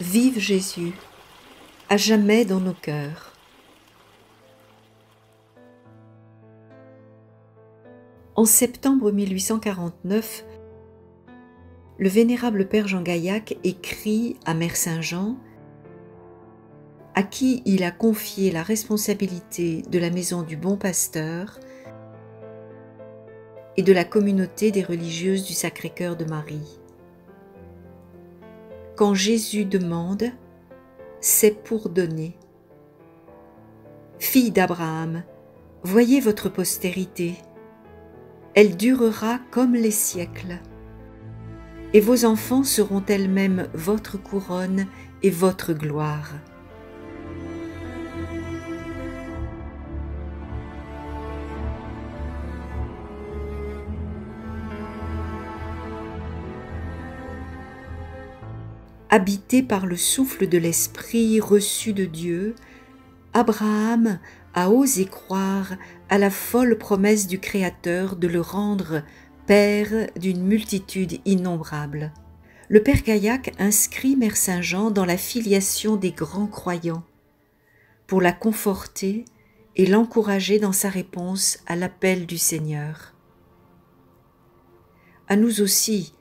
Vive Jésus, à jamais dans nos cœurs. En septembre 1849, le vénérable Père Jean Gaillac écrit à Mère Saint-Jean, à qui il a confié la responsabilité de la maison du Bon Pasteur et de la communauté des religieuses du Sacré-Cœur de Marie. Quand Jésus demande, c'est pour donner. Fille d'Abraham, voyez votre postérité elle durera comme les siècles. Et vos enfants seront elles-mêmes votre couronne et votre gloire. Habité par le souffle de l'Esprit reçu de Dieu, Abraham a osé croire à la folle promesse du Créateur de le rendre père d'une multitude innombrable. Le Père Gaillac inscrit Mère Saint-Jean dans la filiation des grands croyants, pour la conforter et l'encourager dans sa réponse à l'appel du Seigneur. À nous aussi,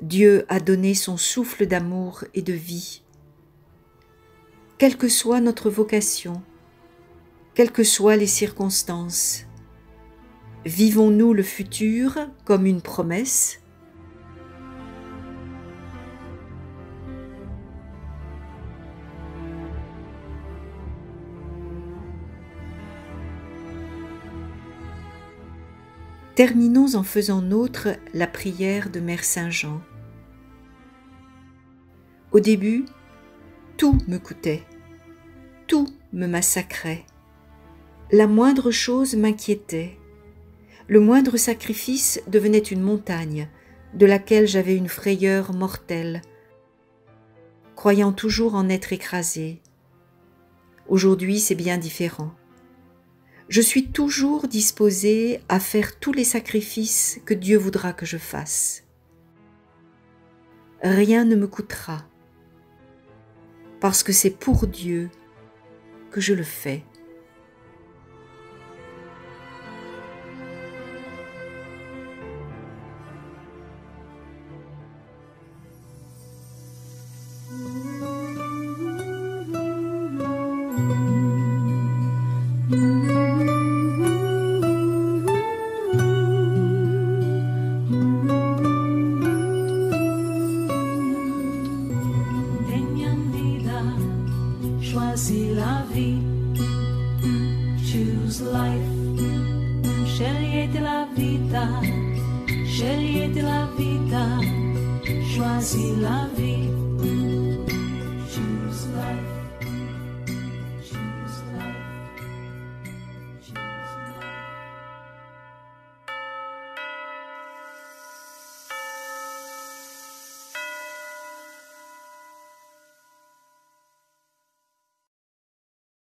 Dieu a donné son souffle d'amour et de vie. Quelle que soit notre vocation, quelles que soient les circonstances. Vivons-nous le futur comme une promesse? Terminons en faisant nôtre la prière de Mère Saint-Jean. Au début, tout me coûtait, tout me massacrait la moindre chose m'inquiétait. Le moindre sacrifice devenait une montagne, de laquelle j'avais une frayeur mortelle, croyant toujours en être écrasé. Aujourd'hui, c'est bien différent. Je suis toujours disposée à faire tous les sacrifices que Dieu voudra que je fasse. Rien ne me coûtera, parce que c'est pour Dieu que je le fais. Choisis la vie. Choose life. Scegliete la vita. Scegliete la vita. Choisis la vie.